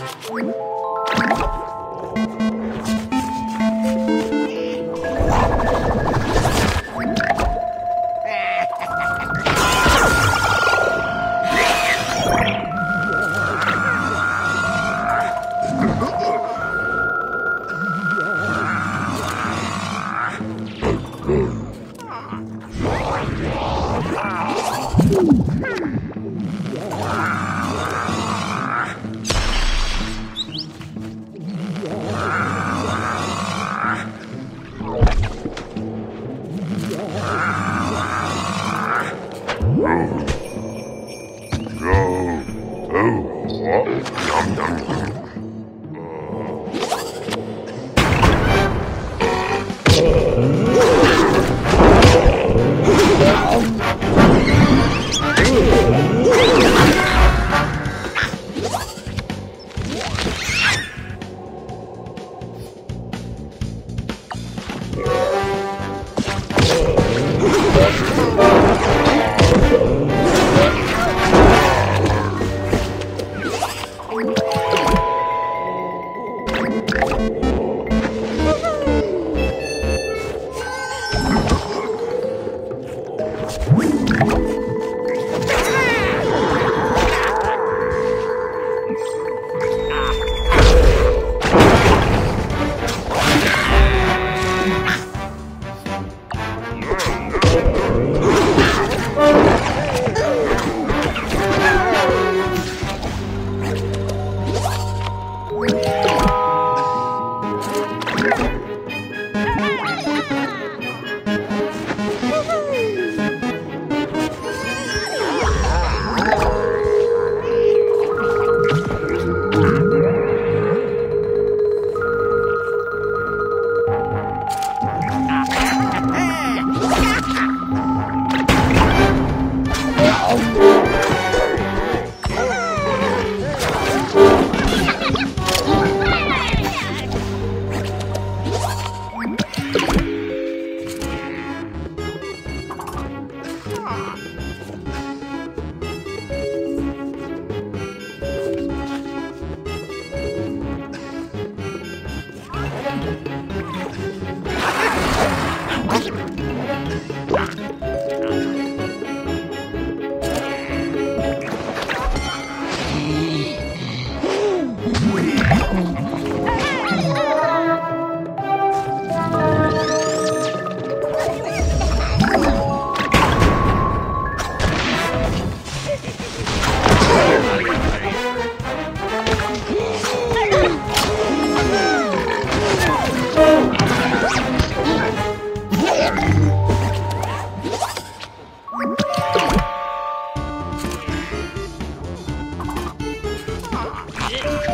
Thank you. Yum, yum, yum. Oh,